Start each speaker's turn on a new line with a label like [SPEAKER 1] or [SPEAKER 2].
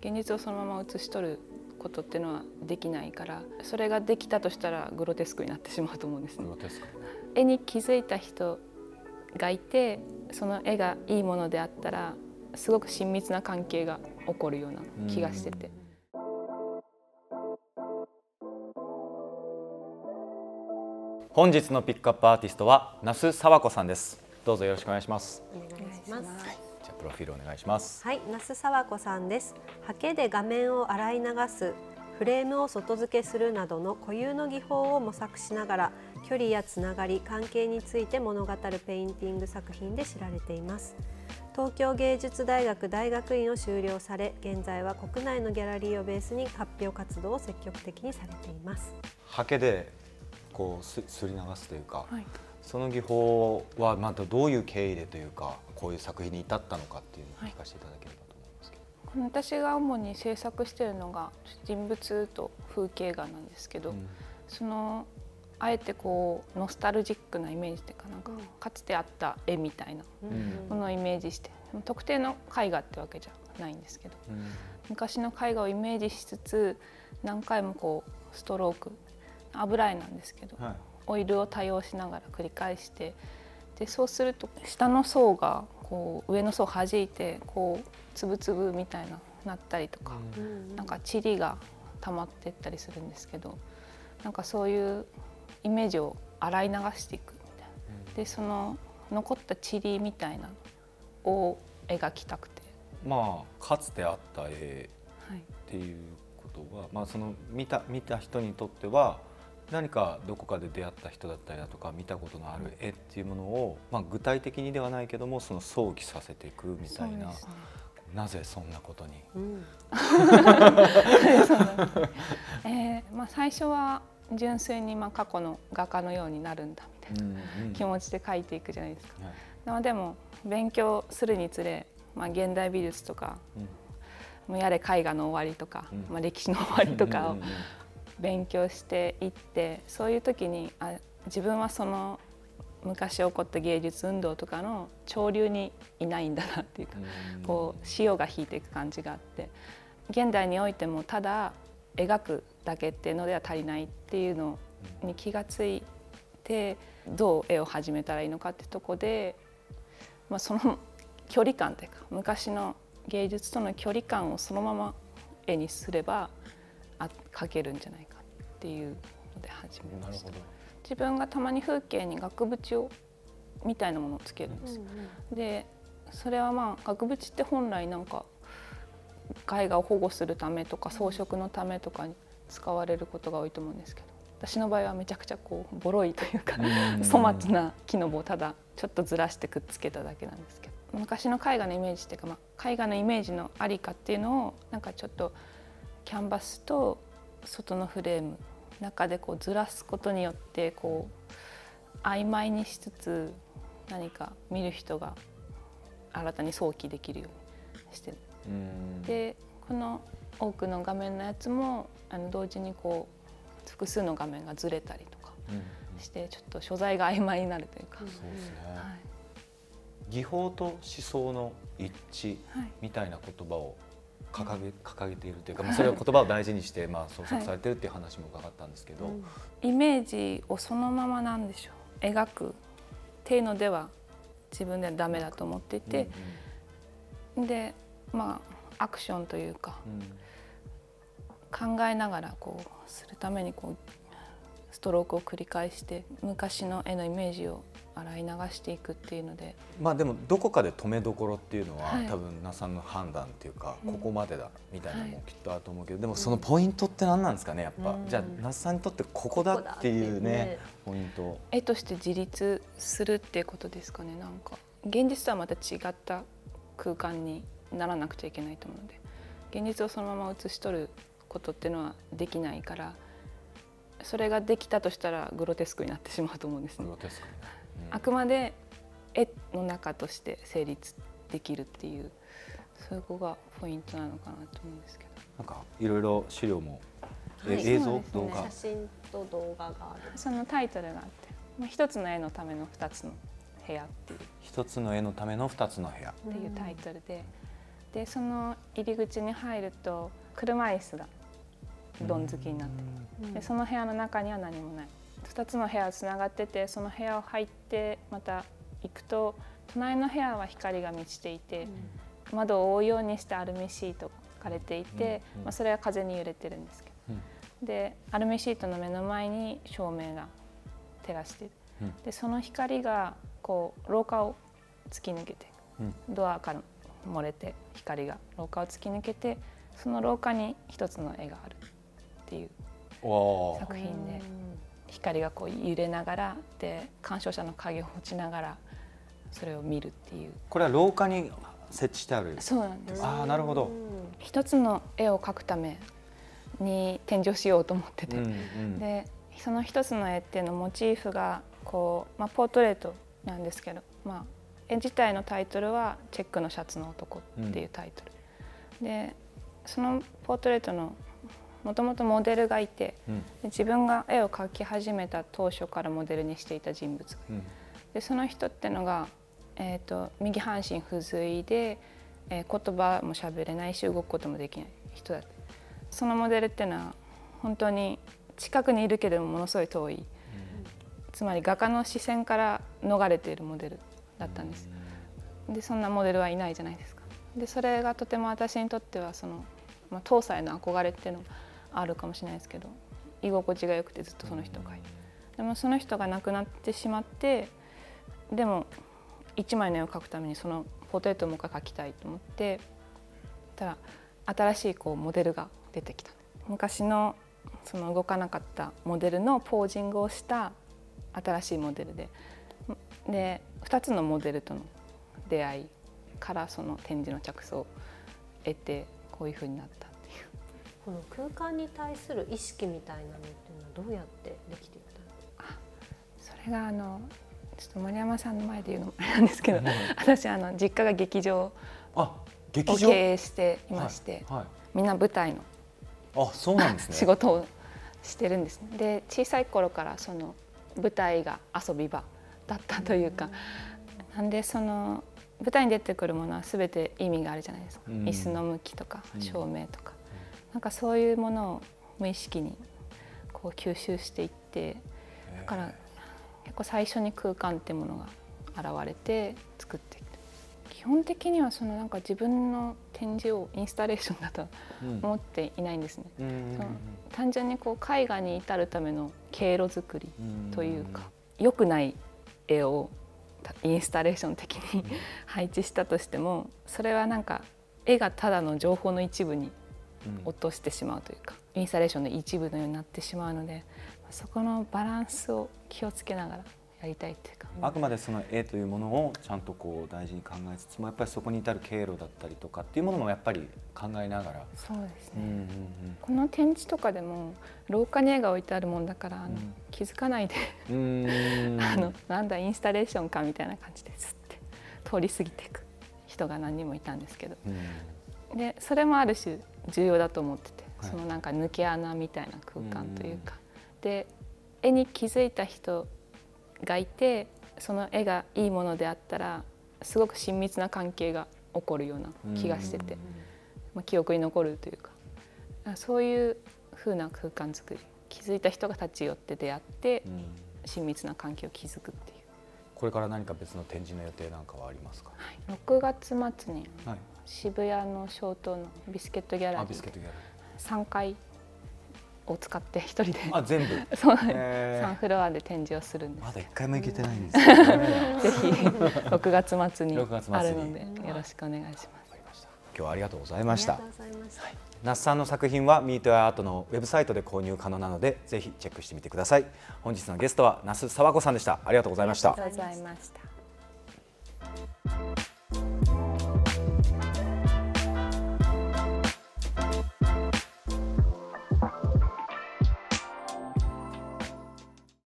[SPEAKER 1] 現実をそのまま写し取ることっていうのはできないからそれができたとしたらグロテスクになってしまうと思うんですね。絵に気づいた人がいてその絵がいいものであったらすごく親密な関係が起こるような気がしてて。
[SPEAKER 2] 本日のピックアップアーティストは那須沢子さんです。どうぞよろしくお願いします。
[SPEAKER 3] お願いします、
[SPEAKER 2] プロフィールお願いします。
[SPEAKER 3] はい那須佐和子さんです。ハケで画面を洗い流すフレームを外付けするなどの固有の技法を模索しながら距離やつながり関係について物語るペインティング作品で知られています。東京芸術大学大学院を修了され現在は国内のギャラリーをベースに発表活動を積極的にされています。
[SPEAKER 2] ハケでこうすすり流すというか、はい、その技法はまたどういう経緯でというかこういう作品に至ったのかっていうのを聞かせていただければと思いますけど、
[SPEAKER 1] はい、私が主に制作しているのが人物と風景画なんですけど、うん、そのあえてこうノスタルジックなイメージというかなんかかつてあった絵みたいなものをイメージして、うん、特定の絵画ってわけじゃないんですけど、うん、昔の絵画をイメージしつつ何回もこうストローク油絵なんですけど、はい、オイルを多用しながら繰り返してでそうすると下の層がこう上の層を弾いてこうつぶつぶみたいななったりとか、うん、なんか塵が溜まってったりするんですけどなんかそういうイメージを洗い流していくみたいな。うん、でその残った塵みたいなのを描きたくて。
[SPEAKER 2] まあかつてあった絵っていうことは、はい、まあその見た見た人にとっては何かどこかで出会った人だったりだとか見たことのある絵っていうものを、まあ、具体的にではないけどもその想起させていくみたいな、ね、なぜそんなことに、うん、
[SPEAKER 1] えー、まあ、最初は純粋にまあ過去の画家のようになるんだみたいな気持ちで描いていくじゃないですか。はい、でも勉強するにつれ、まあ、現代美術とか、うん、やれ絵画の終わりとか、うん、まあ、歴史の終わりとかを勉強していってそういう時にあ自分はその昔起こった芸術運動とかの潮流にいないんだなっていうかこう潮が引いていく感じがあって現代においてもただ描くだけっていうのでは足りないっていうのに気がついてどう絵を始めたらいいのかってとこで、まあ、その距離感というか昔の芸術との距離感をそのまま絵にすればあ描けるんじゃないかっていうので始めました。自分がたまに風景に額縁をみたいなものをつけるんです、うんうん、でそれはまあ額縁って本来なんか絵画を保護するためとか装飾のためとかに使われることが多いと思うんですけど私の場合はめちゃくちゃこうボロいというか粗末な木の棒をただちょっとずらしてくっつけただけなんですけど昔の絵画のイメージっていうか、まあ、絵画のイメージのありかっていうのをなんかちょっとキャンバスと外のフレーム中でこうずらすことによってこう曖昧にしつつ何か見る人が新たに想起できるようにしてる。でこの多くの画面のやつもあの同時にこう複数の画面がずれたりとかして、ちょっと所在が曖昧になるというか。そうですね、
[SPEAKER 2] はい、技法と思想の一致みたいな言葉を掲げ掲げているというか、まあ、それを言葉を大事にして、まあ、創作されてるっていう話も伺ったんですけど、はい。
[SPEAKER 1] うん、イメージをそのままなんでしょう。描く。っていうのでは自分ではダメだと思っていて、うんうん、でまあアクションというか、うん、考えながらこうするためにこうストロークを繰り返して昔の絵のイメージを洗い流していくっていうので。
[SPEAKER 2] まあでもどこかで止めどころっていうのは、はい、多分那さんの判断っていうか、ここまでだみたいなのもきっとあると思うけど、でもそのポイントって何なんですかねやっぱ、うん、じゃあ那須さんにとってここだっていうね、ね、ポイント。
[SPEAKER 1] 絵として自立するっていうことですかねなんか。現実とはまた違った空間にならなくちゃいけないと思うので。現実をそのまま写し取ることっていうのはできないからそれができたとしたらグロテスクになってしまうと思うんですね。グロテスクあくまで絵の中として成立できるっていうそこがポイントなのかなと思うんですけど。
[SPEAKER 2] なんかいろいろ資料も、はい、映像、ね、動画？
[SPEAKER 3] 写真と動画がある。
[SPEAKER 1] そのタイトルがあって、まあ、一つの絵のための二つの部屋っていう。
[SPEAKER 2] 一つの絵のための二つの部屋。
[SPEAKER 1] っていうタイトルで、でその入り口に入ると車椅子がどん付きになって。るでその部屋の中には何もない2つの部屋つながっててその部屋を入ってまた行くと隣の部屋は光が満ちていて、うん、窓を覆うようにしてアルミシートが置かれていて、うん、まあ、それは風に揺れてるんですけど、うん、でアルミシートの目の前に照明が照らしてる、でその光がこう廊下を突き抜けて、ドアから漏れて光が廊下を突き抜けてその廊下に一つの絵があるっていう作品で光がこう揺れながらで鑑賞者の影を落ちながらそれを見るっていう。
[SPEAKER 2] これは廊下に設置してある。
[SPEAKER 1] そうなんです。
[SPEAKER 2] ああなるほど。
[SPEAKER 1] 一つの絵を描くために展示をしようと思ってて、うんうん、でその一つの絵っていうのモチーフがこう、まあ、ポートレートなんですけど、まあ、絵自体のタイトルは「チェックのシャツの男」っていうタイトル、うん、でそのポートレートのもともとモデルがいて、うん、自分が絵を描き始めた当初からモデルにしていた人物、うん、でその人ってのがえーと、右半身不随で、えー、言葉も喋れないし動くこともできない人だそのモデルっていうのは本当に近くにいるけれどもものすごい遠い、うん、つまり画家の視線から逃れているモデルだったんです。でそんなモデルはいないじゃないですか。でそれがとても私にとってはその、まあ、東西の憧れっていうのがあるかもしれないですけど居心地が良くてずっとその人がいる。でもその人が亡くなってしまってでも1枚の絵を描くためにそのポートもう一回描きたいと思ってたら新しいこうモデルが出てきた昔のその動かなかったモデルのポージングをした新しいモデルでで2つのモデルとの出会いからその展示の着想を得てこういうふうになった
[SPEAKER 3] この空間に対する意識みたいなのっていうのはどうやってできていったんですか
[SPEAKER 1] それがあのちょっと森山さんの前で言うのもあれなんですけど、私あの実家が劇場を経営していまして、はい。はい、みんな舞台の
[SPEAKER 2] あそうなんですね。
[SPEAKER 1] 仕事をしてるんですね。で小さい頃からその舞台が遊び場だったというか、うん、なんでその舞台に出てくるものは全て意味があるじゃないですか、うん、椅子の向きとか照明とか、うん、なんかそういうものを無意識にこう吸収していってだから結構最初に空間ってものが現れて作っていく。基本的にはそのなんか自分の展示をインスタレーションだと思っていないんですね。うん、その単純にこう絵画に至るための経路作りというか、うん、良くない絵をインスタレーション的に 配置したとしてもそれはなんか絵がただの情報の一部に落としてしまうというか、インスタレーションの一部のようになってしまうのでそこのバランスを気をつけながらやりたいっていうか。
[SPEAKER 2] あくまでその絵というものをちゃんとこう大事に考えつつもやっぱりそこに至る経路だったりとかっていうものもやっぱり考えながら。
[SPEAKER 1] そうですね、うんうんうん、この展示とかでも廊下に絵が置いてあるもんだからあの、うん、気づかないで あのなんだインスタレーションかみたいな感じですって通り過ぎていく人が何人もいたんですけど、うん、でそれもある種重要だと思ってて、はい、そのなんか抜け穴みたいな空間というか。で絵に気づいた人がいてその絵がいいものであったらすごく親密な関係が起こるような気がしてて、まあ、記憶に残るというか。そういう風な空間作り気づいた人が立ち寄って出会って親密な関係を築くっていう。
[SPEAKER 2] これから何か別の展示の予定なんかはありますか、
[SPEAKER 1] はい、6月末に渋谷の小東のビスケットギャラリーで3回を使って一人で
[SPEAKER 2] あ全部？
[SPEAKER 1] そう三フロアで展示をするんです
[SPEAKER 2] まだ一回も行けてないんですけど、ね、
[SPEAKER 1] ぜひ六月末にあるのでよろしくお願いします。
[SPEAKER 2] 今日はありがとうございました。那須さんの作品はミートアートのウェブサイトで購入可能なのでぜひチェックしてみてください。本日のゲストは那須沢子さんでした。ありがとうございました。
[SPEAKER 1] ありがとうございました。